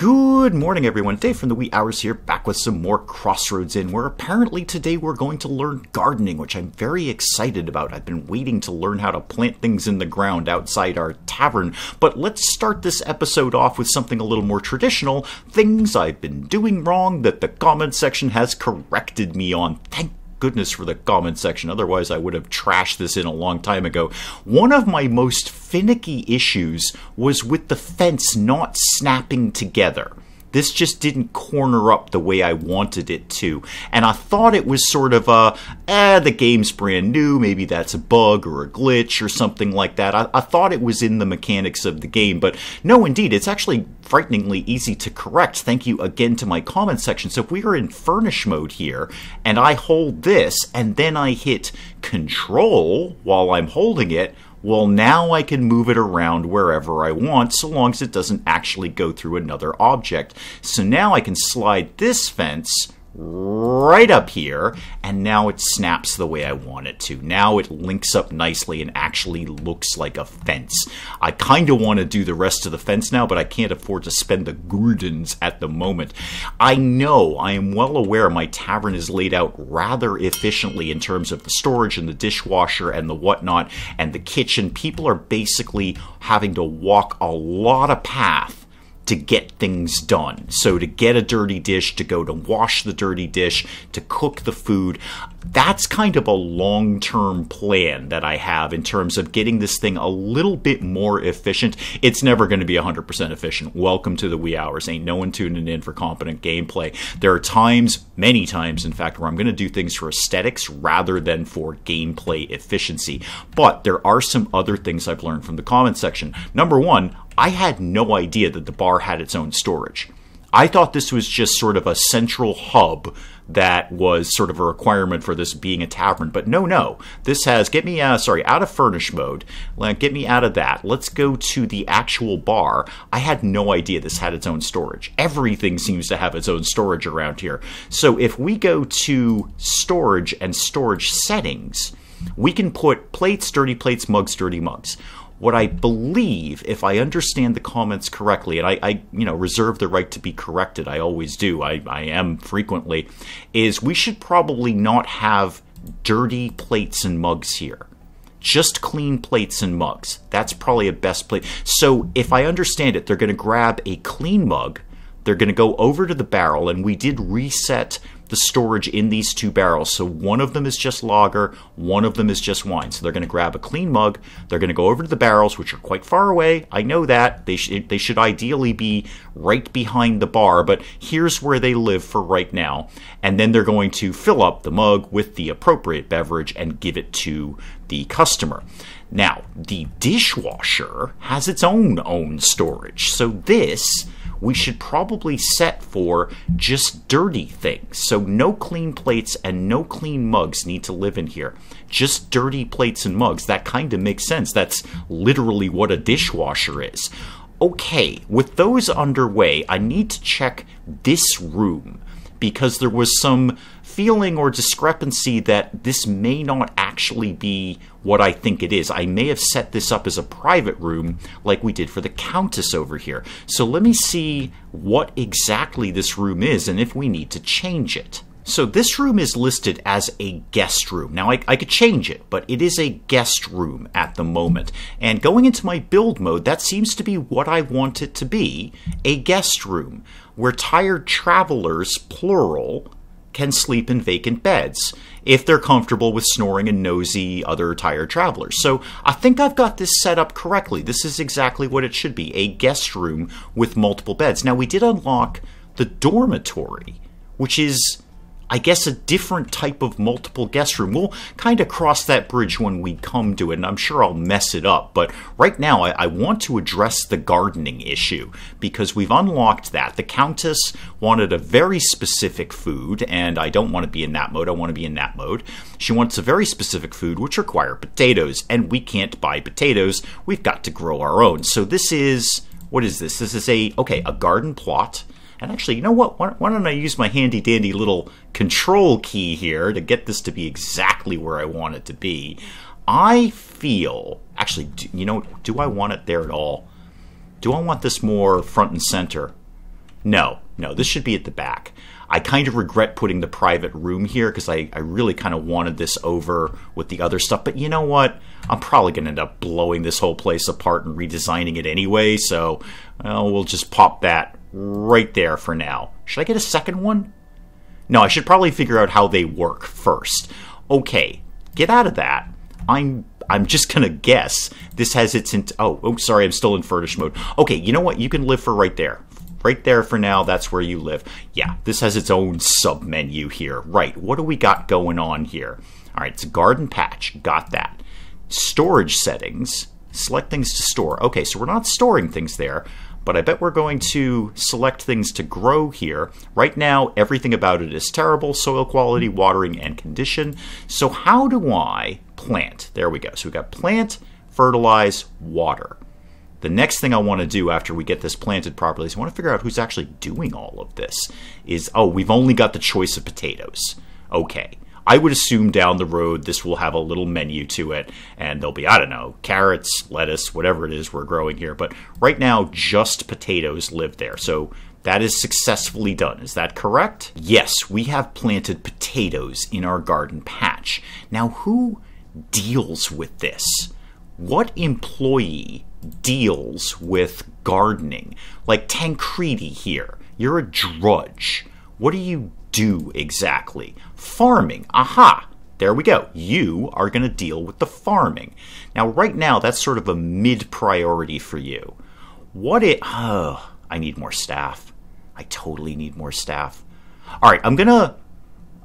Good morning, everyone. Dave from the Wee Hours here, back with some more Crossroads Inn, where apparently today we're going to learn gardening, which I'm very excited about. I've been waiting to learn how to plant things in the ground outside our tavern. But let's start this episode off with something a little more traditional things I've been doing wrong that the comment section has corrected me on. Thank goodness for the comment section. Otherwise, I would have trashed this in a long time ago. One of my most finicky issues was with the fence not snapping together. This just didn't corner up the way I wanted it to. And I thought it was sort of a, eh, the game's brand new, maybe that's a bug or a glitch or something like that. I, I thought it was in the mechanics of the game, but no, indeed, it's actually frighteningly easy to correct. Thank you again to my comment section. So if we are in furnish mode here, and I hold this, and then I hit control while I'm holding it, well, now I can move it around wherever I want so long as it doesn't actually go through another object. So now I can slide this fence right up here, and now it snaps the way I want it to. Now it links up nicely and actually looks like a fence. I kind of want to do the rest of the fence now, but I can't afford to spend the guldens at the moment. I know, I am well aware my tavern is laid out rather efficiently in terms of the storage and the dishwasher and the whatnot and the kitchen. People are basically having to walk a lot of path to get things done. So to get a dirty dish, to go to wash the dirty dish, to cook the food, that's kind of a long term plan that I have in terms of getting this thing a little bit more efficient. It's never going to be 100% efficient. Welcome to the wee hours. Ain't no one tuning in for competent gameplay. There are times, many times, in fact, where I'm going to do things for aesthetics rather than for gameplay efficiency. But there are some other things I've learned from the comment section. Number one, I had no idea that the bar had its own storage. I thought this was just sort of a central hub that was sort of a requirement for this being a tavern. But no, no. This has, get me, uh, sorry, out of furnish mode. Get me out of that. Let's go to the actual bar. I had no idea this had its own storage. Everything seems to have its own storage around here. So if we go to storage and storage settings, we can put plates, dirty plates, mugs, dirty mugs what I believe, if I understand the comments correctly, and I, I, you know, reserve the right to be corrected, I always do, I, I am frequently, is we should probably not have dirty plates and mugs here. Just clean plates and mugs. That's probably a best place. So if I understand it, they're going to grab a clean mug, they're going to go over to the barrel, and we did reset the storage in these two barrels. So one of them is just lager, one of them is just wine. So they're going to grab a clean mug, they're going to go over to the barrels, which are quite far away. I know that. They, sh- they should ideally be right behind the bar, but here's where they live for right now. And then they're going to fill up the mug with the appropriate beverage and give it to the customer. Now, the dishwasher has its own own storage. So this we should probably set for just dirty things. So no clean plates and no clean mugs need to live in here. Just dirty plates and mugs. That kind of makes sense. That's literally what a dishwasher is. Okay, with those underway, I need to check this room because there was some feeling or discrepancy that this may not actually be what I think it is. I may have set this up as a private room like we did for the Countess over here. So let me see what exactly this room is and if we need to change it. So this room is listed as a guest room. Now I, I, could change it, but it is a guest room at the moment. And going into my build mode, that seems to be what I want it to be, a guest room, where tired travelers, plural, can sleep in vacant beds if they're comfortable with snoring and nosy other tired travelers. So I think I've got this set up correctly. This is exactly what it should be a guest room with multiple beds. Now, we did unlock the dormitory, which is I guess, a different type of multiple guest room. We'll kind of cross that bridge when we come to it, and I'm sure I'll mess it up. But right now, I, I want to address the gardening issue because we've unlocked that. The Countess wanted a very specific food, and I don't want to be in that mode. I want to be in that mode. She wants a very specific food, which require potatoes, and we can't buy potatoes. We've got to grow our own. So this is what is this? This is a okay, a garden plot and actually, you know what? Why, why don't I use my handy dandy little control key here to get this to be exactly where I want it to be? I feel, actually, do, you know, do I want it there at all? Do I want this more front and center? No, no, this should be at the back. I kind of regret putting the private room here because I, I really kind of wanted this over with the other stuff. But you know what? I'm probably going to end up blowing this whole place apart and redesigning it anyway. So well, we'll just pop that right there for now. Should I get a second one? No, I should probably figure out how they work first. Okay, get out of that. I'm I'm just gonna guess this has its int- oh oh sorry I'm still in furnish mode. Okay, you know what? You can live for right there. Right there for now, that's where you live. Yeah, this has its own sub menu here. Right, what do we got going on here? All right, it's a garden patch. Got that. Storage settings. Select things to store. Okay, so we're not storing things there, but I bet we're going to select things to grow here. Right now, everything about it is terrible soil quality, watering, and condition. So, how do I plant? There we go. So, we've got plant, fertilize, water. The next thing I want to do after we get this planted properly is I want to figure out who's actually doing all of this. Is, oh, we've only got the choice of potatoes. Okay. I would assume down the road this will have a little menu to it, and there'll be, I don't know, carrots, lettuce, whatever it is we're growing here. But right now, just potatoes live there. So that is successfully done. Is that correct? Yes, we have planted potatoes in our garden patch. Now, who deals with this? What employee deals with gardening. Like Tancredi here, you're a drudge. What do you do exactly? Farming. Aha! There we go. You are going to deal with the farming. Now, right now, that's sort of a mid priority for you. What it. Oh, I need more staff. I totally need more staff. All right, I'm going to.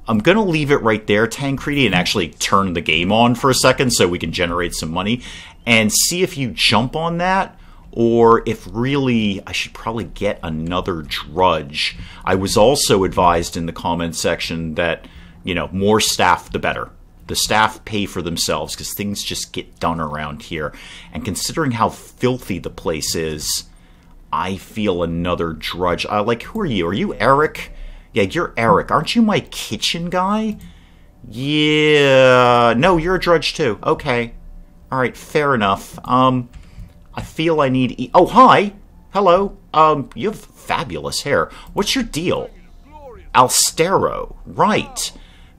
I'm going to leave it right there, Tancredi, and actually turn the game on for a second so we can generate some money and see if you jump on that or if really I should probably get another drudge. I was also advised in the comment section that, you know, more staff the better. The staff pay for themselves because things just get done around here. And considering how filthy the place is, I feel another drudge. Uh, like, who are you? Are you Eric? Yeah, you're Eric. Aren't you my kitchen guy? Yeah. No, you're a drudge too. Okay. All right, fair enough. Um, I feel I need. E- oh, hi. Hello. Um, you have fabulous hair. What's your deal? Alstero. Right.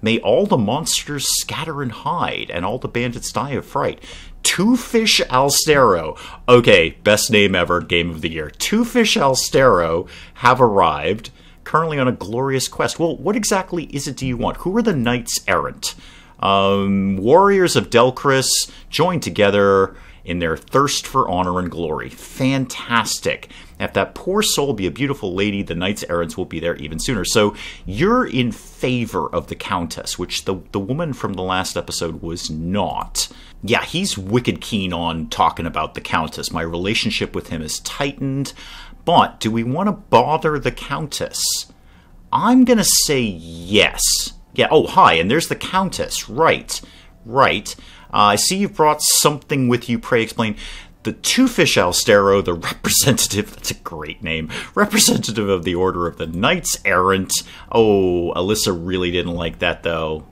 May all the monsters scatter and hide, and all the bandits die of fright. Two Fish Alstero. Okay, best name ever, game of the year. Two Fish Alstero have arrived, currently on a glorious quest. Well, what exactly is it do you want? Who are the knights errant? Um, warriors of Delcris joined together in their thirst for honor and glory. Fantastic. If that poor soul be a beautiful lady, the knights errants will be there even sooner. So you're in favor of the Countess, which the, the woman from the last episode was not. Yeah, he's wicked keen on talking about the Countess. My relationship with him is tightened. But do we want to bother the Countess? I'm going to say yes. Yeah, oh, hi, and there's the Countess. Right, right. Uh, I see you've brought something with you, pray explain. The Two Fish Alstero, the representative, that's a great name, representative of the Order of the Knights Errant. Oh, Alyssa really didn't like that, though.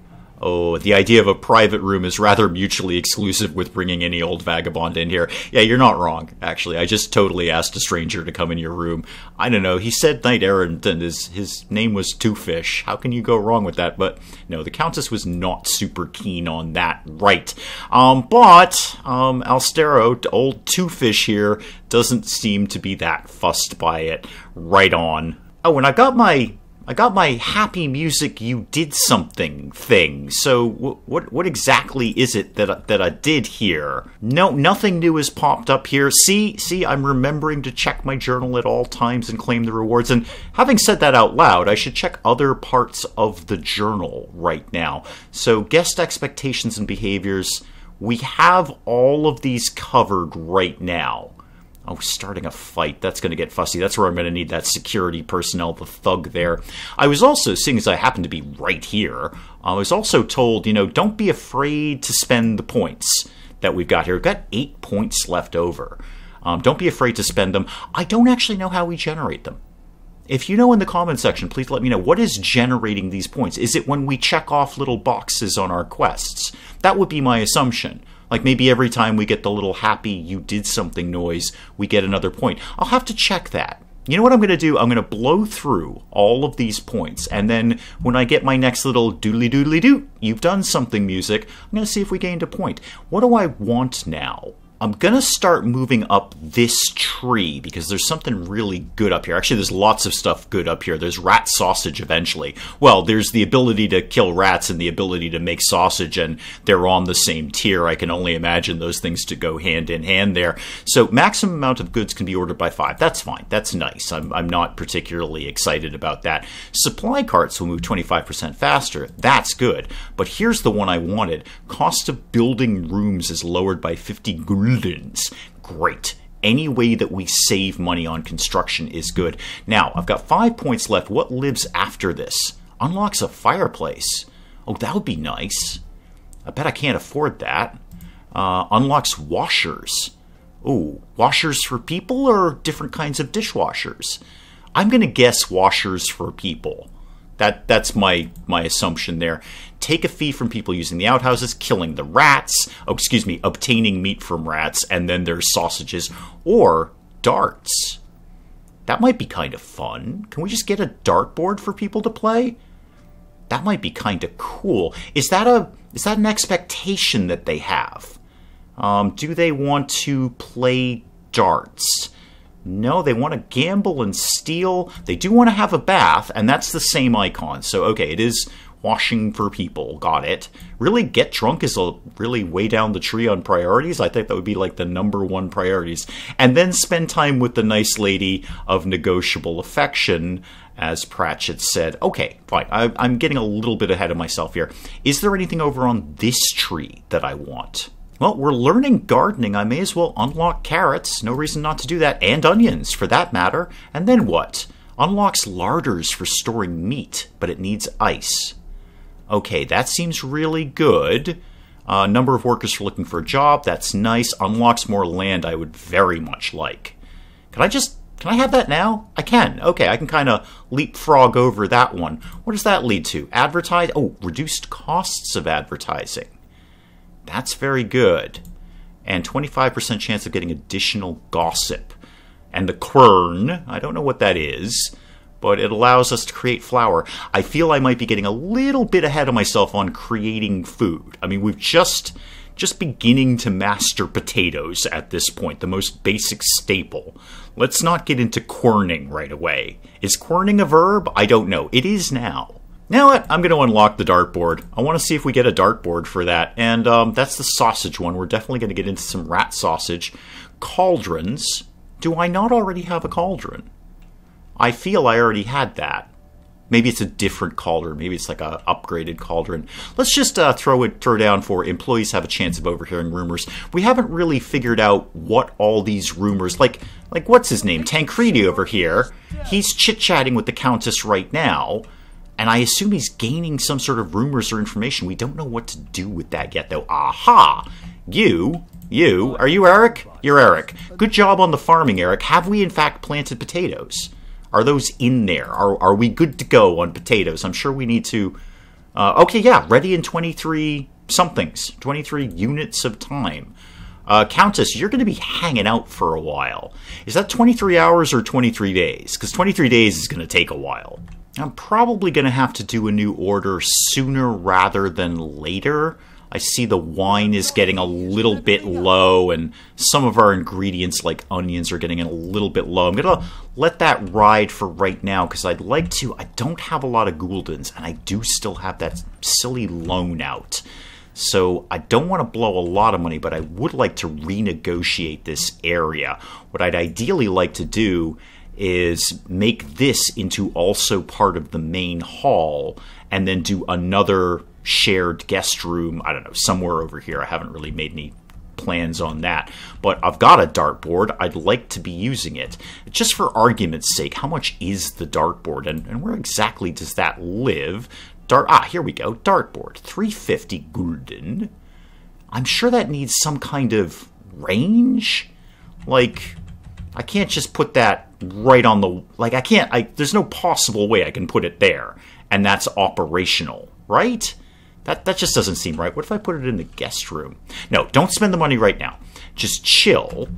Oh, the idea of a private room is rather mutually exclusive with bringing any old vagabond in here. Yeah, you're not wrong, actually. I just totally asked a stranger to come in your room. I don't know, he said knight errant and his, his name was Two Fish. How can you go wrong with that? But no, the Countess was not super keen on that right. Um, but, um, Alstero, old Two Fish here, doesn't seem to be that fussed by it. Right on. Oh, and I got my I got my happy music you did something thing. So what what exactly is it that that I did here? No, nothing new has popped up here. See, see, I'm remembering to check my journal at all times and claim the rewards. And having said that out loud, I should check other parts of the journal right now. So guest expectations and behaviors, we have all of these covered right now. Oh, starting a fight. That's going to get fussy. That's where I'm going to need that security personnel, the thug there. I was also, seeing as I happen to be right here, I was also told, you know, don't be afraid to spend the points that we've got here. We've got eight points left over. Um, don't be afraid to spend them. I don't actually know how we generate them. If you know in the comment section, please let me know. What is generating these points? Is it when we check off little boxes on our quests? That would be my assumption. Like maybe every time we get the little happy you did something noise, we get another point. I'll have to check that. you know what I'm going to do? I'm going to blow through all of these points, and then when I get my next little doodly doodly doo, you've done something music, I'm going to see if we gained a point. What do I want now? I'm gonna start moving up this tree because there's something really good up here. Actually, there's lots of stuff good up here. There's rat sausage eventually. Well, there's the ability to kill rats and the ability to make sausage, and they're on the same tier. I can only imagine those things to go hand in hand there. So, maximum amount of goods can be ordered by five. That's fine. That's nice. I'm, I'm not particularly excited about that. Supply carts will move 25% faster. That's good. But here's the one I wanted cost of building rooms is lowered by 50 Great. Any way that we save money on construction is good. Now, I've got five points left. What lives after this? Unlocks a fireplace. Oh, that would be nice. I bet I can't afford that. Uh, unlocks washers. Oh, washers for people or different kinds of dishwashers? I'm going to guess washers for people. That that's my my assumption there. Take a fee from people using the outhouses, killing the rats. Oh, excuse me, obtaining meat from rats, and then there's sausages or darts. That might be kind of fun. Can we just get a dartboard for people to play? That might be kind of cool. Is that a is that an expectation that they have? Um, do they want to play darts? No, they want to gamble and steal. They do want to have a bath, and that's the same icon. So, okay, it is washing for people. Got it. Really, get drunk is a really way down the tree on priorities. I think that would be like the number one priorities. And then spend time with the nice lady of negotiable affection, as Pratchett said. Okay, fine. I, I'm getting a little bit ahead of myself here. Is there anything over on this tree that I want? Well, we're learning gardening. I may as well unlock carrots. No reason not to do that. And onions, for that matter. And then what? Unlocks larders for storing meat, but it needs ice. Okay, that seems really good. Uh, number of workers for looking for a job. That's nice. Unlocks more land I would very much like. Can I just. Can I have that now? I can. Okay, I can kind of leapfrog over that one. What does that lead to? Advertise. Oh, reduced costs of advertising. That's very good. And 25% chance of getting additional gossip. And the quern, I don't know what that is, but it allows us to create flour. I feel I might be getting a little bit ahead of myself on creating food. I mean, we've just just beginning to master potatoes at this point, the most basic staple. Let's not get into querning right away. Is querning a verb? I don't know. It is now. Now what? I'm going to unlock the dartboard. I want to see if we get a dartboard for that. And um, that's the sausage one. We're definitely going to get into some rat sausage. Cauldrons. Do I not already have a cauldron? I feel I already had that. Maybe it's a different cauldron. Maybe it's like a upgraded cauldron. Let's just uh, throw it throw down for employees have a chance of overhearing rumors. We haven't really figured out what all these rumors like. Like what's his name? Tancredi over here. He's chit chatting with the Countess right now and I assume he's gaining some sort of rumors or information. We don't know what to do with that yet, though. Aha! You, you, are you Eric? You're Eric. Good job on the farming, Eric. Have we in fact planted potatoes? Are those in there? Are, are we good to go on potatoes? I'm sure we need to. Uh, okay, yeah, ready in 23 somethings, 23 units of time. Uh, Countess, you're going to be hanging out for a while. Is that 23 hours or 23 days? Because 23 days is going to take a while. I'm probably going to have to do a new order sooner rather than later. I see the wine is getting a little bit low, and some of our ingredients, like onions, are getting a little bit low. I'm going to let that ride for right now because I'd like to. I don't have a lot of Guldens, and I do still have that silly loan out. So I don't want to blow a lot of money, but I would like to renegotiate this area. What I'd ideally like to do is make this into also part of the main hall and then do another shared guest room, I don't know, somewhere over here. I haven't really made any plans on that. But I've got a dartboard. I'd like to be using it. Just for argument's sake, how much is the dartboard and, and where exactly does that live? Dart ah, here we go. Dartboard. 350 gulden. I'm sure that needs some kind of range. Like I can't just put that right on the like I can't I there's no possible way I can put it there and that's operational, right? That that just doesn't seem right. What if I put it in the guest room? No, don't spend the money right now. Just chill.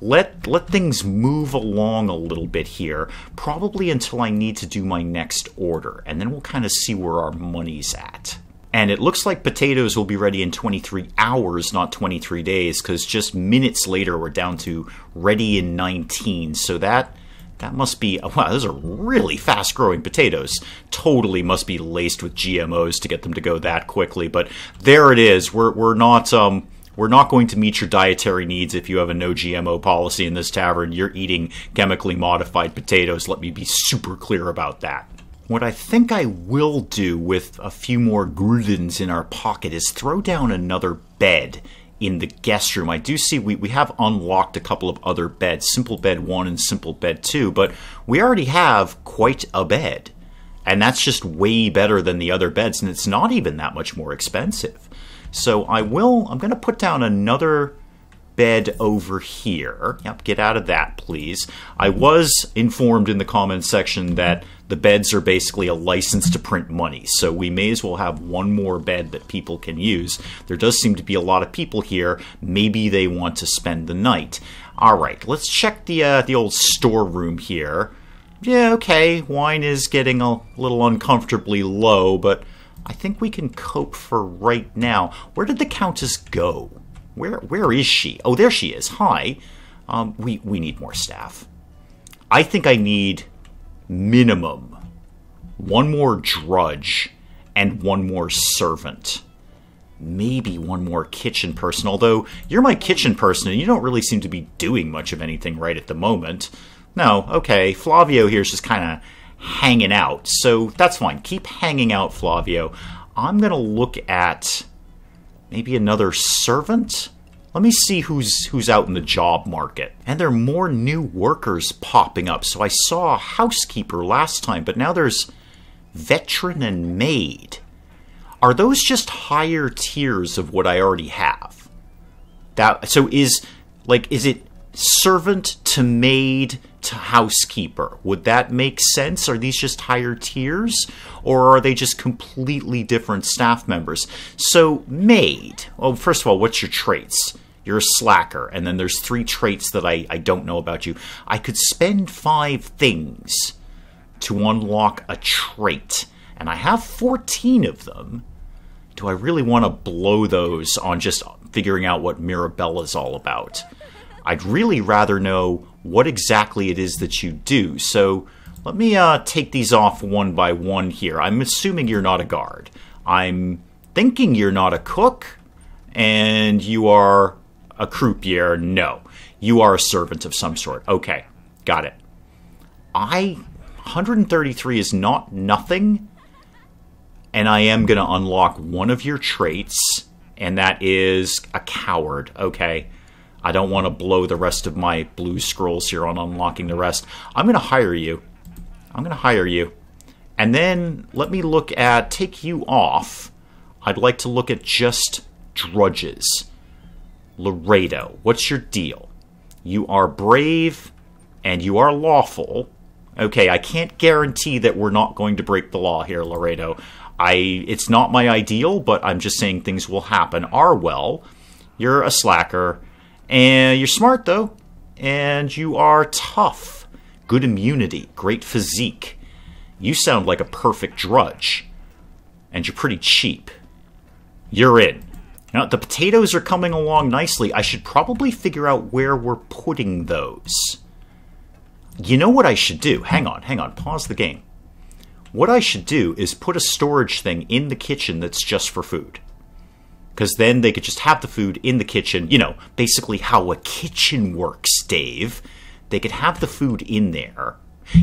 let let things move along a little bit here, probably until I need to do my next order, and then we'll kind of see where our money's at. And it looks like potatoes will be ready in 23 hours, not 23 days, because just minutes later we're down to ready in 19. So that that must be wow. Those are really fast-growing potatoes. Totally must be laced with GMOs to get them to go that quickly. But there it is. We're we're not um we're not going to meet your dietary needs if you have a no GMO policy in this tavern. You're eating chemically modified potatoes. Let me be super clear about that. What I think I will do with a few more guldens in our pocket is throw down another bed in the guest room. I do see we, we have unlocked a couple of other beds, Simple Bed 1 and Simple Bed 2, but we already have quite a bed. And that's just way better than the other beds, and it's not even that much more expensive. So I will, I'm going to put down another bed over here. Yep, get out of that, please. I was informed in the comments section that the beds are basically a license to print money, so we may as well have one more bed that people can use. There does seem to be a lot of people here. Maybe they want to spend the night. All right, let's check the uh, the old storeroom here. Yeah, okay, wine is getting a little uncomfortably low, but I think we can cope for right now. Where did the Countess go? Where where is she? Oh, there she is. Hi. Um, we we need more staff. I think I need minimum one more drudge and one more servant. Maybe one more kitchen person, although you're my kitchen person and you don't really seem to be doing much of anything right at the moment. No, okay, Flavio here's just kind of hanging out. So that's fine. Keep hanging out, Flavio. I'm going to look at maybe another servant. Let me see who's who's out in the job market. And there are more new workers popping up. So I saw a housekeeper last time, but now there's veteran and maid. Are those just higher tiers of what I already have? That so is like is it servant to maid housekeeper. Would that make sense? Are these just higher tiers? Or are they just completely different staff members? So, maid. Well, first of all, what's your traits? You're a slacker, and then there's three traits that I, I don't know about you. I could spend five things to unlock a trait, and I have 14 of them. Do I really want to blow those on just figuring out what Mirabella's all about? I'd really rather know what exactly it is that you do. So let me uh, take these off one by one here. I'm assuming you're not a guard. I'm thinking you're not a cook, and you are a croupier. No, you are a servant of some sort. Okay, got it. I 133 is not nothing, and I am going to unlock one of your traits, and that is a coward. Okay. I don't want to blow the rest of my blue scrolls here on unlocking the rest. I'm going to hire you. I'm going to hire you. And then let me look at, take you off. I'd like to look at just drudges. Laredo, what's your deal? You are brave and you are lawful. Okay, I can't guarantee that we're not going to break the law here, Laredo. I it's not my ideal, but I'm just saying things will happen. Arwell, you're a slacker and you're smart, though. And you are tough. Good immunity. Great physique. You sound like a perfect drudge. And you're pretty cheap. You're in. Now, the potatoes are coming along nicely. I should probably figure out where we're putting those. You know what I should do? Hang on, hang on. Pause the game. What I should do is put a storage thing in the kitchen that's just for food because then they could just have the food in the kitchen. You know, basically how a kitchen works, Dave. They could have the food in there.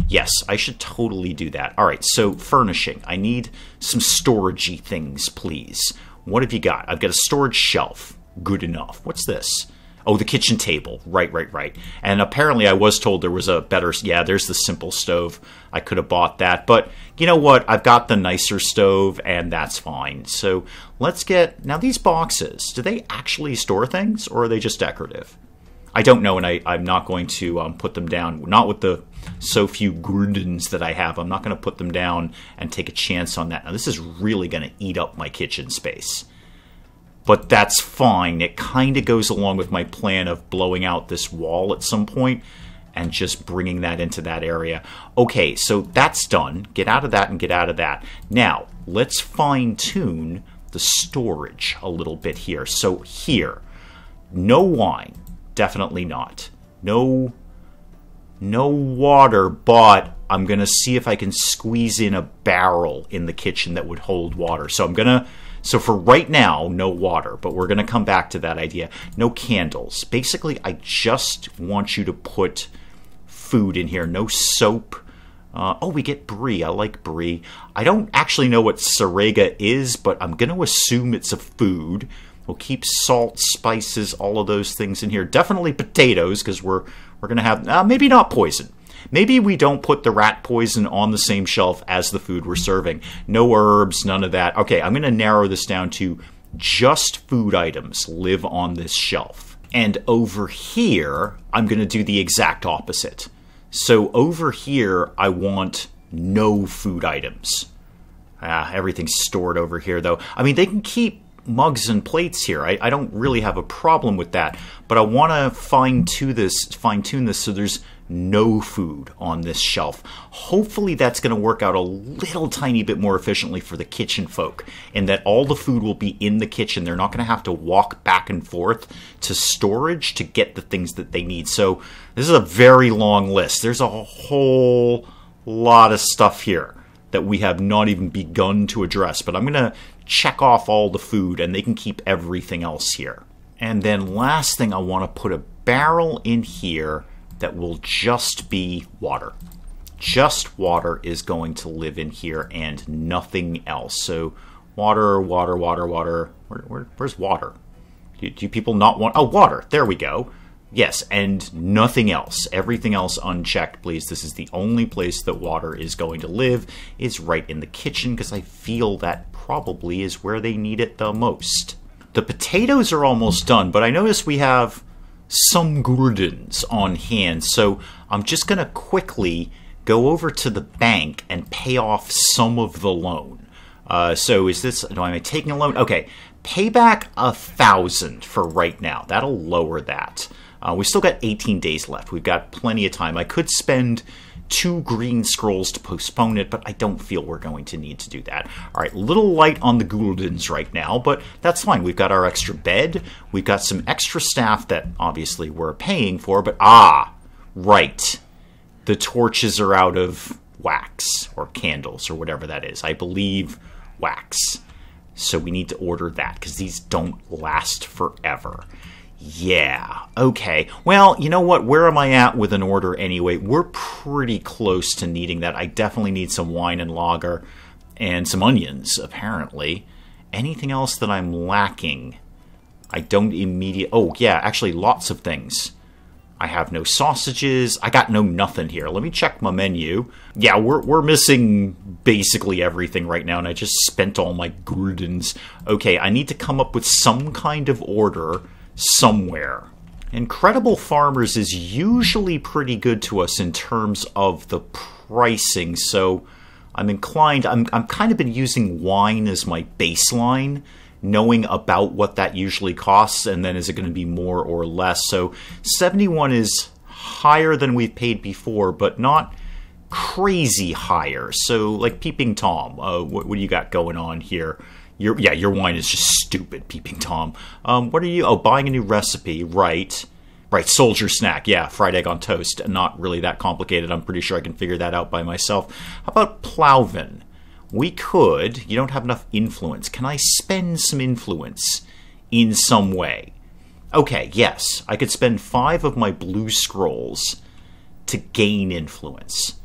Yes, I should totally do that. All right, so furnishing. I need some storagey things, please. What have you got? I've got a storage shelf. Good enough. What's this? Oh, the kitchen table. Right, right, right. And apparently, I was told there was a better. Yeah, there's the simple stove. I could have bought that. But you know what? I've got the nicer stove, and that's fine. So let's get. Now, these boxes, do they actually store things, or are they just decorative? I don't know, and I, I'm not going to um, put them down. Not with the so few guldens that I have. I'm not going to put them down and take a chance on that. Now, this is really going to eat up my kitchen space. But that's fine. It kind of goes along with my plan of blowing out this wall at some point and just bringing that into that area. Okay, so that's done. Get out of that and get out of that. Now, let's fine tune the storage a little bit here. So here, no wine, definitely not. No no water, but I'm going to see if I can squeeze in a barrel in the kitchen that would hold water. So I'm going to so for right now, no water, but we're going to come back to that idea. No candles. Basically, I just want you to put food in here. No soap. Uh, oh, we get brie. I like brie. I don't actually know what sarega is, but I'm going to assume it's a food. We'll keep salt, spices, all of those things in here. Definitely potatoes, because we're we're going to have uh, maybe not poison. Maybe we don't put the rat poison on the same shelf as the food we're serving. No herbs, none of that. Okay, I'm going to narrow this down to just food items live on this shelf. And over here, I'm going to do the exact opposite. So over here, I want no food items. Ah, everything's stored over here, though. I mean, they can keep mugs and plates here. I, I don't really have a problem with that, but I want to fine tune this, fine tune this so there's no food on this shelf. Hopefully, that's going to work out a little tiny bit more efficiently for the kitchen folk, and that all the food will be in the kitchen. They're not going to have to walk back and forth to storage to get the things that they need. So, this is a very long list. There's a whole lot of stuff here that we have not even begun to address, but I'm going to check off all the food and they can keep everything else here. And then, last thing, I want to put a barrel in here that will just be water. Just water is going to live in here and nothing else. So, water, water, water, water. Where, where, where's water? Do, do people not want. Oh, water. There we go. Yes, and nothing else. Everything else unchecked, please. This is the only place that water is going to live, is right in the kitchen, because I feel that probably is where they need it the most. The potatoes are almost done, but I notice we have some guldens on hand. So I'm just going to quickly go over to the bank and pay off some of the loan. Uh, so is this, am I taking a loan? Okay, pay back a thousand for right now. That'll lower that. Uh, we still got 18 days left. We've got plenty of time. I could spend two green scrolls to postpone it, but I don't feel we're going to need to do that. All right, little light on the Guldens right now, but that's fine. We've got our extra bed. We've got some extra staff that obviously we're paying for, but ah, right. The torches are out of wax or candles or whatever that is. I believe wax. So we need to order that because these don't last forever. Yeah, okay. Well, you know what? Where am I at with an order anyway? We're pretty close to needing that. I definitely need some wine and lager and some onions, apparently. Anything else that I'm lacking? I don't immediate. Oh, yeah, actually, lots of things. I have no sausages. I got no nothing here. Let me check my menu. Yeah, we're, we're missing basically everything right now, and I just spent all my guldens. Okay, I need to come up with some kind of order somewhere. Incredible Farmers is usually pretty good to us in terms of the pricing, so I'm inclined, I'm, I'm kind of been using wine as my baseline, knowing about what that usually costs, and then is it going to be more or less. So 71 is higher than we've paid before, but not crazy higher. So, like Peeping Tom, uh, what, what do you got going on here? Your yeah, your wine is just stupid, peeping tom. Um, what are you? Oh, buying a new recipe, right? Right, soldier snack. Yeah, fried egg on toast. Not really that complicated. I'm pretty sure I can figure that out by myself. How about Plowvin? We could. You don't have enough influence. Can I spend some influence in some way? Okay, yes, I could spend five of my blue scrolls to gain influence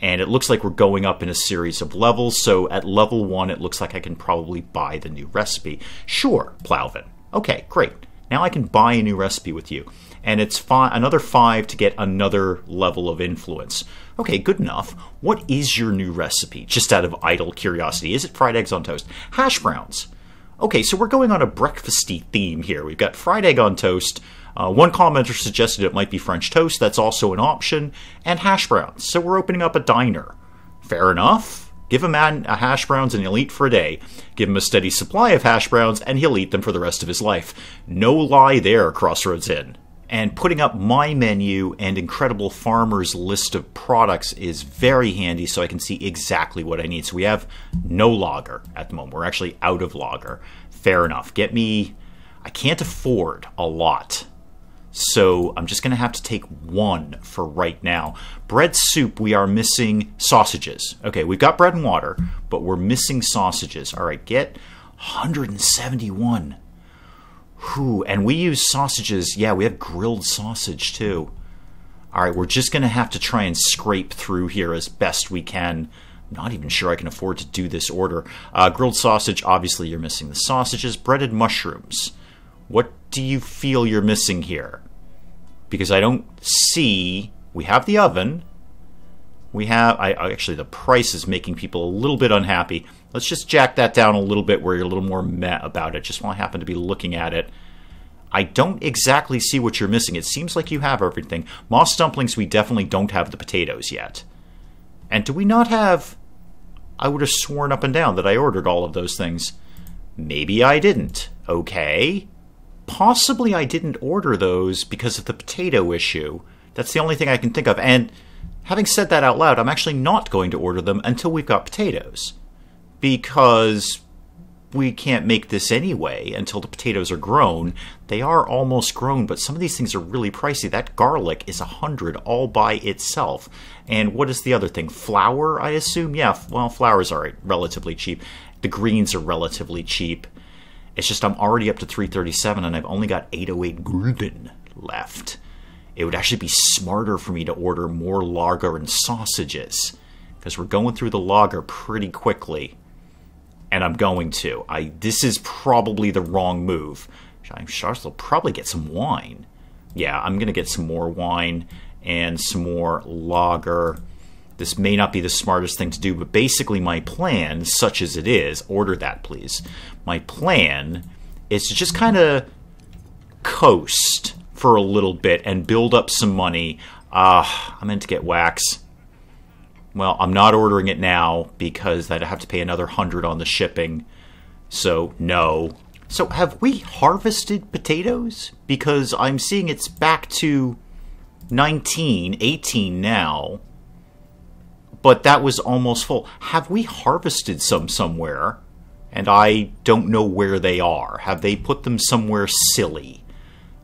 and it looks like we're going up in a series of levels. So at level one, it looks like I can probably buy the new recipe. Sure, Plowvin. Okay, great. Now I can buy a new recipe with you. And it's fi- another five to get another level of influence. Okay, good enough. What is your new recipe? Just out of idle curiosity. Is it fried eggs on toast? Hash browns. Okay, so we're going on a breakfasty theme here. We've got fried egg on toast, uh, one commenter suggested it might be French toast. That's also an option. And hash browns. So we're opening up a diner. Fair enough. Give a man a hash browns and he'll eat for a day. Give him a steady supply of hash browns and he'll eat them for the rest of his life. No lie there, Crossroads Inn. And putting up my menu and Incredible Farmer's list of products is very handy so I can see exactly what I need. So we have no lager at the moment. We're actually out of lager. Fair enough. Get me. I can't afford a lot. So I'm just going to have to take one for right now. Bread soup, we are missing sausages. Okay, we've got bread and water, but we're missing sausages. All right, get 171. Whew, and we use sausages. Yeah, we have grilled sausage too. All right, we're just going to have to try and scrape through here as best we can. not even sure I can afford to do this order. Uh, grilled sausage, obviously, you're missing the sausages. Breaded mushrooms. What do you feel you're missing here? Because I don't see. We have the oven. We have. I actually the price is making people a little bit unhappy. Let's just jack that down a little bit where you're a little more meh about it. Just while I happen to be looking at it. I don't exactly see what you're missing. It seems like you have everything. Moss dumplings, we definitely don't have the potatoes yet. And do we not have. I would have sworn up and down that I ordered all of those things. Maybe I didn't. Okay. Possibly I didn't order those because of the potato issue. That's the only thing I can think of. And having said that out loud, I'm actually not going to order them until we've got potatoes. Because we can't make this anyway until the potatoes are grown. They are almost grown, but some of these things are really pricey. That garlic is a hundred all by itself. And what is the other thing? Flour, I assume? Yeah, well, flours are relatively cheap. The greens are relatively cheap. It's just I'm already up to 337 and I've only got 808 gulden left. It would actually be smarter for me to order more lager and sausages because we're going through the lager pretty quickly and I'm going to. I this is probably the wrong move. I'm sure I'll probably get some wine. Yeah, I'm gonna get some more wine and some more lager. This may not be the smartest thing to do, but basically my plan, such as it is, order that please. My plan is to just kind of coast for a little bit and build up some money. Ah, uh, I meant to get wax. Well, I'm not ordering it now because I'd have to pay another hundred on the shipping. So, no. So, have we harvested potatoes? Because I'm seeing it's back to 19, 18 now. But that was almost full. Have we harvested some somewhere? And I don't know where they are. Have they put them somewhere silly?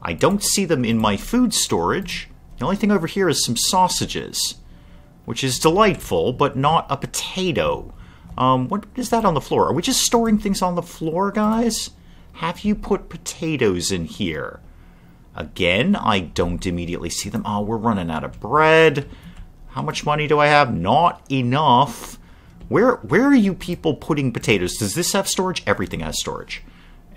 I don't see them in my food storage. The only thing over here is some sausages which is delightful, but not a potato. Um, what is that on the floor? Are we just storing things on the floor, guys? Have you put potatoes in here? Again, I don't immediately see them. Oh, we're running out of bread. How much money do I have? Not enough. Where where are you people putting potatoes? Does this have storage? Everything has storage.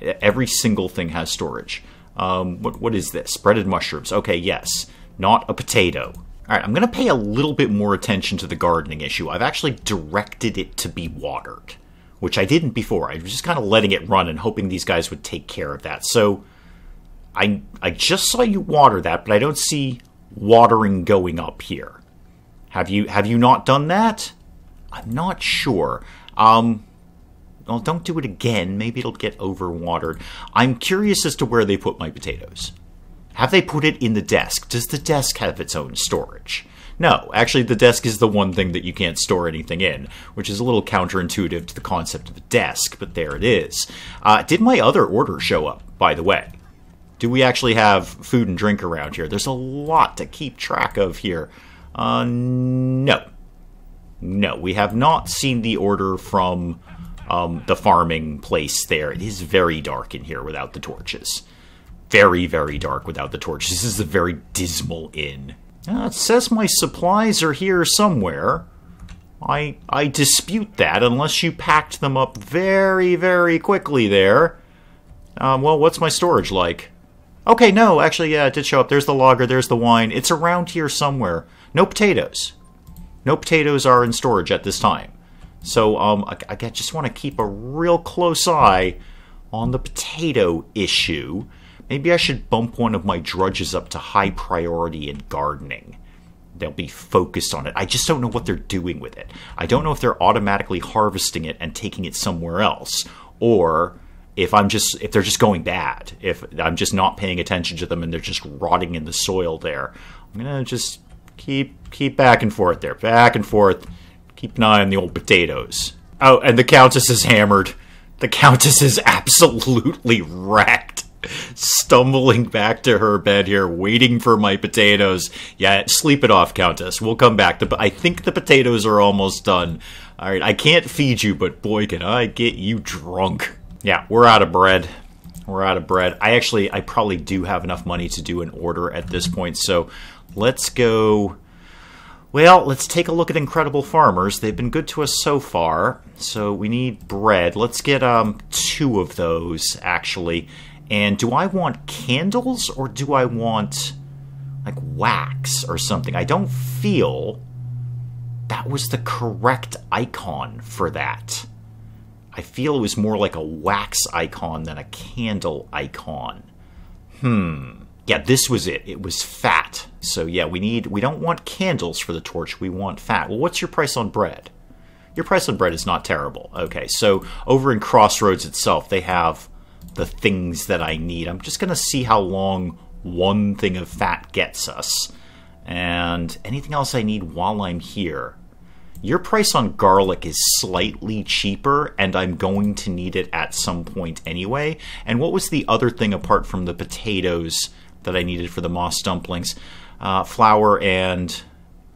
Every single thing has storage. Um, what what is this? Breaded mushrooms. Okay, yes. Not a potato. All right, I'm going to pay a little bit more attention to the gardening issue. I've actually directed it to be watered, which I didn't before. I was just kind of letting it run and hoping these guys would take care of that. So I I just saw you water that, but I don't see watering going up here. Have you have you not done that? I'm not sure. Um well, don't do it again. Maybe it'll get overwatered. I'm curious as to where they put my potatoes. Have they put it in the desk? Does the desk have its own storage? No, actually, the desk is the one thing that you can't store anything in, which is a little counterintuitive to the concept of a desk, but there it is. Uh, did my other order show up, by the way? Do we actually have food and drink around here? There's a lot to keep track of here. Uh, no. No, we have not seen the order from um, the farming place there. It is very dark in here without the torches very, very dark without the torches. This is a very dismal inn. Uh, it says my supplies are here somewhere. I I dispute that unless you packed them up very, very quickly there. Um, well, what's my storage like? Okay, no, actually, yeah, it did show up. There's the lager, there's the wine. It's around here somewhere. No potatoes. No potatoes are in storage at this time. So um, I, I just want to keep a real close eye on the potato issue Maybe I should bump one of my drudges up to high priority in gardening. they'll be focused on it. I just don't know what they're doing with it. I don't know if they're automatically harvesting it and taking it somewhere else, or if I'm just if they're just going bad. If I'm just not paying attention to them and they're just rotting in the soil there. I'm gonna just keep keep back and forth there, back and forth. Keep an eye on the old potatoes. Oh, and the Countess is hammered. The Countess is absolutely wrecked stumbling back to her bed here, waiting for my potatoes. Yeah, sleep it off, Countess. We'll come back. The, I think the potatoes are almost done. All right, I can't feed you, but boy, can I get you drunk. Yeah, we're out of bread. We're out of bread. I actually, I probably do have enough money to do an order at this point, so let's go. Well, let's take a look at Incredible Farmers. They've been good to us so far. So we need bread. Let's get um two of those actually. And do I want candles or do I want like wax or something? I don't feel that was the correct icon for that. I feel it was more like a wax icon than a candle icon. Hmm. Yeah, this was it. It was fat. So yeah, we need we don't want candles for the torch. We want fat. Well, what's your price on bread? Your price on bread is not terrible. Okay, so over in Crossroads itself, they have the things that I need. I'm just to see how long one thing of fat gets us. And anything else I need while I'm here. Your price on garlic is slightly cheaper, and I'm going to need it at some point anyway. And what was the other thing apart from the potatoes that I needed for the moss dumplings? Uh, flour and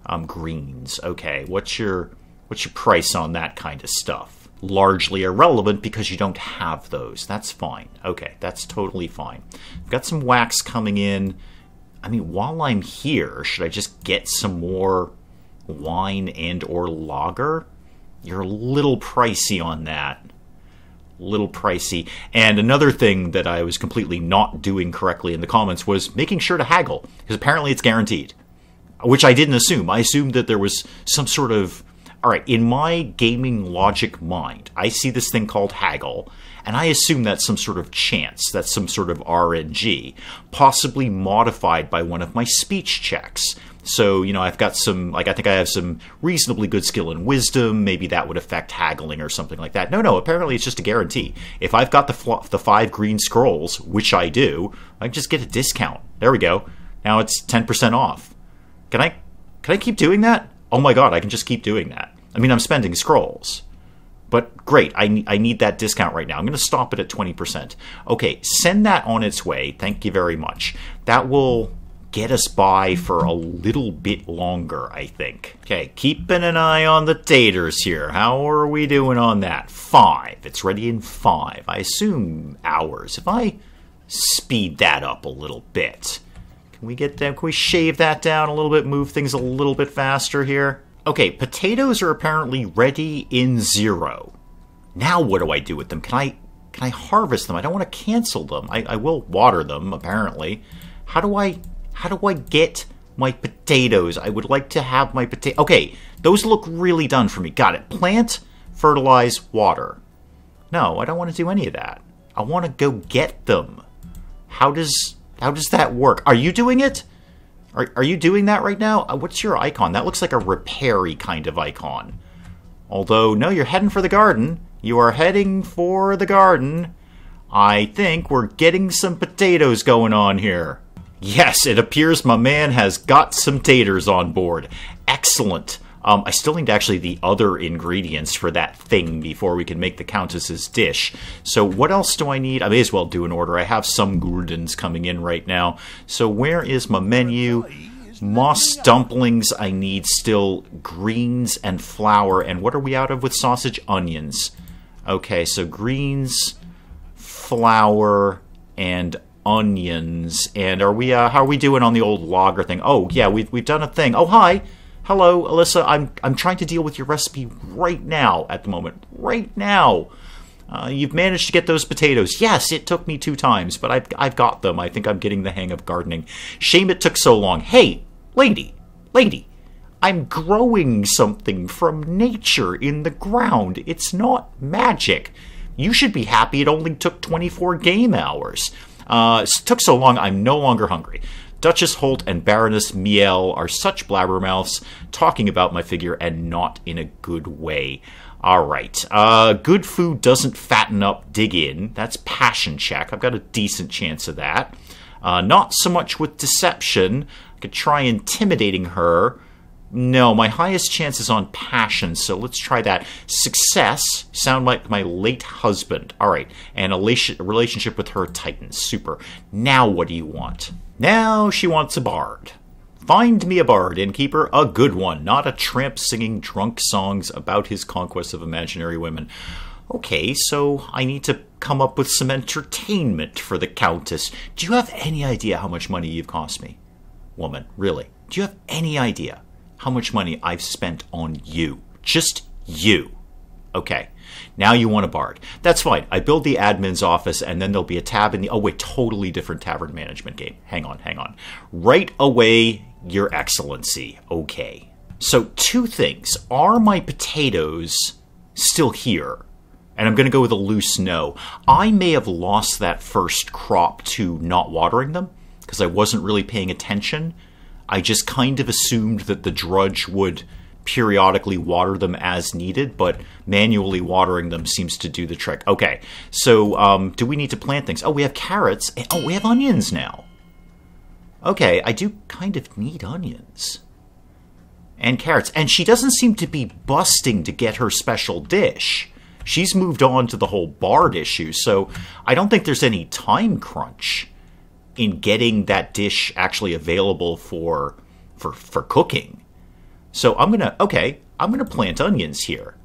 um, greens. Okay, what's your what's your price on that kind of stuff? largely irrelevant because you don't have those. That's fine. Okay, that's totally fine. I've got some wax coming in. I mean, while I'm here, should I just get some more wine and or lager? You're a little pricey on that. Little pricey. And another thing that I was completely not doing correctly in the comments was making sure to haggle, because apparently it's guaranteed. Which I didn't assume. I assumed that there was some sort of all right, in my gaming logic mind, I see this thing called haggle, and I assume that's some sort of chance, that's some sort of RNG, possibly modified by one of my speech checks. So, you know, I've got some, like, I think I have some reasonably good skill in wisdom. Maybe that would affect haggling or something like that. No, no, apparently it's just a guarantee. If I've got the, the five green scrolls, which I do, I just get a discount. There we go. Now it's 10% off. Can I, can I keep doing that? oh my god, I can just keep doing that. I mean, I'm spending scrolls. But great, I, I need that discount right now. I'm going to stop it at 20%. Okay, send that on its way. Thank you very much. That will get us by for a little bit longer, I think. Okay, keeping an eye on the taters here. How are we doing on that? Five. It's ready in five. I assume hours. If I speed that up a little bit. Can we get them? Can we shave that down a little bit? Move things a little bit faster here. Okay, potatoes are apparently ready in zero. Now what do I do with them? Can I can I harvest them? I don't want to cancel them. I, I will water them apparently. How do I how do I get my potatoes? I would like to have my potato. Okay, those look really done for me. Got it. Plant, fertilize, water. No, I don't want to do any of that. I want to go get them. How does how does that work? Are you doing it? Are, are you doing that right now? Uh, what's your icon? That looks like a repairy kind of icon. Although, no, you're heading for the garden. You are heading for the garden. I think we're getting some potatoes going on here. Yes, it appears my man has got some taters on board. Excellent. Um, I still need actually the other ingredients for that thing before we can make the Countess's dish. So what else do I need? I may as well do an order. I have some guldens coming in right now. So where is my menu? Moss dumplings, I need still greens and flour. And what are we out of with sausage? Onions. Okay, so greens, flour, and onions. And are we, uh, how are we doing on the old lager thing? Oh, yeah, we've, we've done a thing. Oh, hi! hello, Alyssa, I'm, I'm trying to deal with your recipe right now at the moment. Right now. Uh, you've managed to get those potatoes. Yes, it took me two times, but I've, I've got them. I think I'm getting the hang of gardening. Shame it took so long. Hey, lady, lady, I'm growing something from nature in the ground. It's not magic. You should be happy it only took 24 game hours. Uh, took so long, I'm no longer hungry. Duchess Holt and Baroness Miel are such blabbermouths, talking about my figure and not in a good way. All right. Uh, good food doesn't fatten up, dig in. That's passion check. I've got a decent chance of that. Uh, not so much with deception. I could try intimidating her. No, my highest chance is on passion, so let's try that. Success, sound like my late husband. All right, and a relationship with her Titan. Super. Now what do you want? Now she wants a bard. Find me a bard, innkeeper, a good one, not a tramp singing drunk songs about his conquest of imaginary women. Okay, so I need to come up with some entertainment for the Countess. Do you have any idea how much money you've cost me? Woman, really? Do you have any idea? How much money I've spent on you. Just you. Okay. Now you want a bard. That's fine. I build the admin's office and then there'll be a tab in the. Oh, wait, totally different tavern management game. Hang on, hang on. Right away, Your Excellency. Okay. So, two things. Are my potatoes still here? And I'm going to go with a loose no. I may have lost that first crop to not watering them because I wasn't really paying attention. I just kind of assumed that the drudge would periodically water them as needed, but manually watering them seems to do the trick. Okay, so um, do we need to plant things? Oh, we have carrots. Oh, we have onions now. Okay, I do kind of need onions. And carrots. And she doesn't seem to be busting to get her special dish. She's moved on to the whole bard issue, so I don't think there's any time crunch in getting that dish actually available for for for cooking. So I'm gonna okay, I'm gonna plant onions here,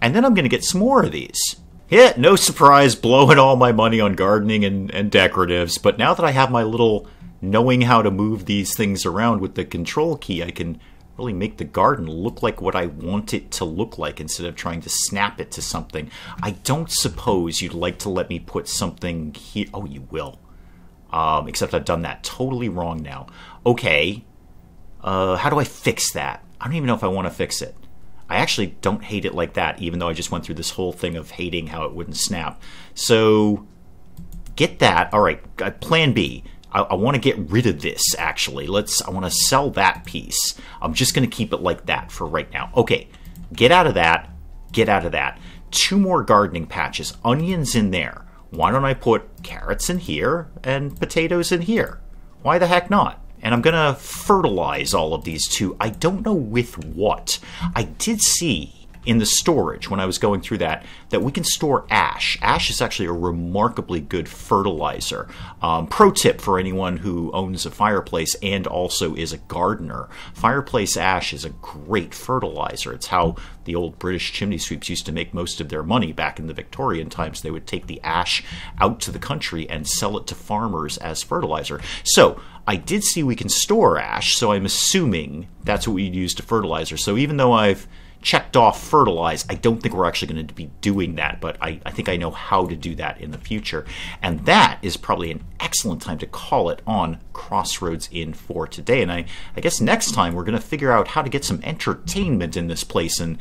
and then I'm gonna get some more of these. Yeah, no surprise, blowing all my money on gardening and, and decoratives. But now that I have my little knowing how to move these things around with the control key, I can really make the garden look like what I want it to look like instead of trying to snap it to something. I don't suppose you'd like to let me put something here. Oh, you will. Um, except I've done that totally wrong now. Okay, uh, how do I fix that? I don't even know if I want to fix it. I actually don't hate it like that, even though I just went through this whole thing of hating how it wouldn't snap. So, get that. All right, uh, plan B. I, I want to get rid of this, actually. Let's. I want to sell that piece. I'm just going to keep it like that for right now. Okay, get out of that. Get out of that. Two more gardening patches. Onions in there why don't I put carrots in here and potatoes in here? Why the heck not? And I'm gonna fertilize all of these too. I don't know with what. I did see in the storage when I was going through that that we can store ash. Ash is actually a remarkably good fertilizer. Um, pro tip for anyone who owns a fireplace and also is a gardener fireplace ash is a great fertilizer. It's how the old British chimney sweeps used to make most of their money back in the Victorian times. They would take the ash out to the country and sell it to farmers as fertilizer. So, I did see we can store ash, so I'm assuming that's what we'd use to fertilizer. So even though I've checked off fertilize. I don't think we're actually going to be doing that, but I, I think I know how to do that in the future. And that is probably an excellent time to call it on Crossroads Inn for today. And I, I guess next time we're going to figure out how to get some entertainment in this place. And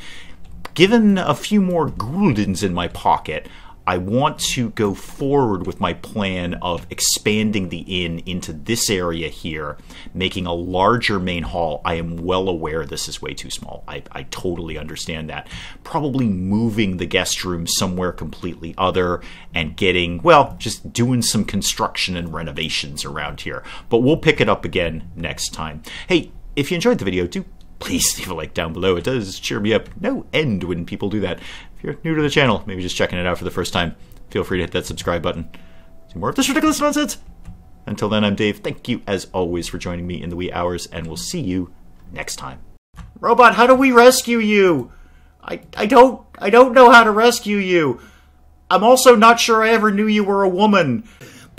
given a few more guldens in my pocket, I want to go forward with my plan of expanding the inn into this area here, making a larger main hall. I am well aware this is way too small. I, I totally understand that. Probably moving the guest room somewhere completely other and getting, well, just doing some construction and renovations around here. But we'll pick it up again next time. Hey, if you enjoyed the video, do please leave a like down below. It does cheer me up no end when people do that. If you're new to the channel, maybe just checking it out for the first time, feel free to hit that subscribe button. See more of this ridiculous nonsense. Until then, I'm Dave. Thank you, as always, for joining me in the wee hours, and we'll see you next time. Robot, how do we rescue you? I, I don't I don't know how to rescue you. I'm also not sure I ever knew you were a woman.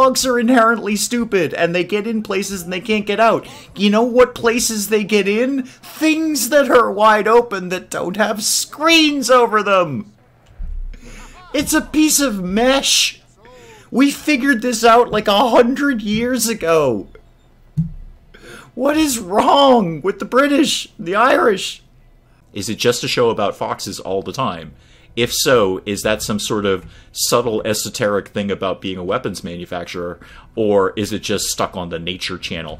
Bugs are inherently stupid, and they get in places and they can't get out. You know what places they get in? Things that are wide open that don't have screens over them! It's a piece of mesh! We figured this out like a hundred years ago! What is wrong with the British, the Irish? Is it just a show about foxes all the time? If so, is that some sort of subtle esoteric thing about being a weapons manufacturer, or is it just stuck on the Nature Channel?